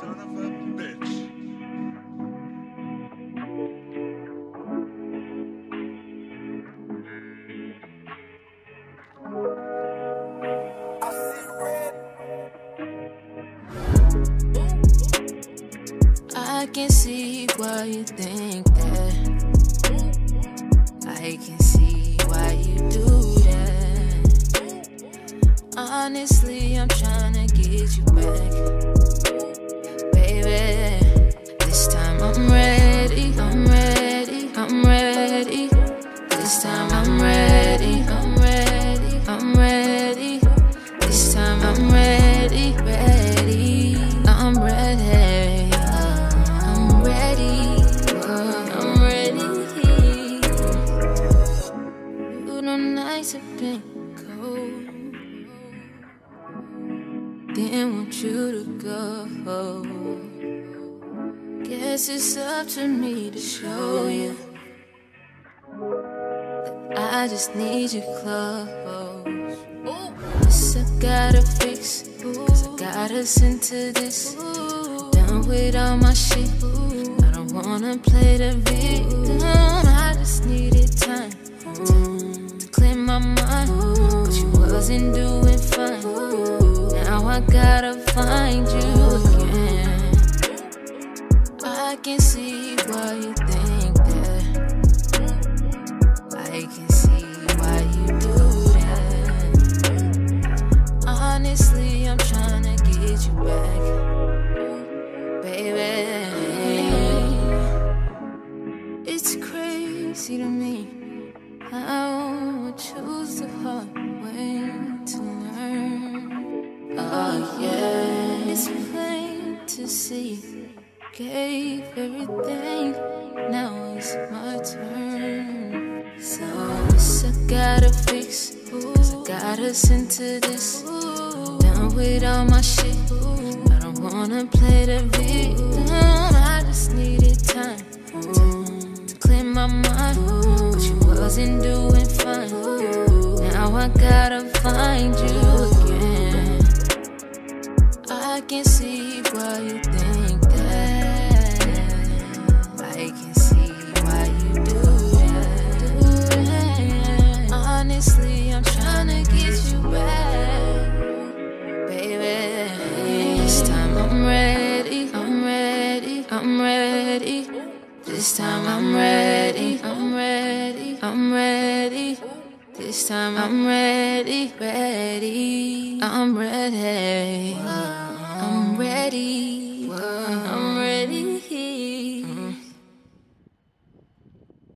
son of a bitch. I can see why you think that. I can see why you do that. Honestly, I'm trying to get you back. I'm ready. I'm ready. I'm ready. This time I'm ready. I'm ready. I'm ready. This time I'm ready. Ready. I'm ready. I'm ready. I'm ready. You know nights have been cold. Didn't want you to go. Guess it's up to me to show you. that I just need you close. This I gotta fix. Cause I got us into this. Done with all my shit. I don't wanna play the victim. I just needed time to clear my mind. But you wasn't doing fine. Now I gotta find you can see why you think that. I can see why you do that. Honestly, I'm trying to get you back, baby. It's crazy to me how I choose the hard way to learn. Oh yeah, it's plain to see. Gave everything, now it's my turn. So this I gotta fix. Cause I got us into this. Done with all my shit. I don't wanna play the victim. I just needed time to, to clear my mind. But you wasn't doing fine. Now I gotta find you again. I can see why you I'm ready. This time I'm ready. I'm ready. I'm ready. This time I'm ready. Ready. I'm ready. I'm ready.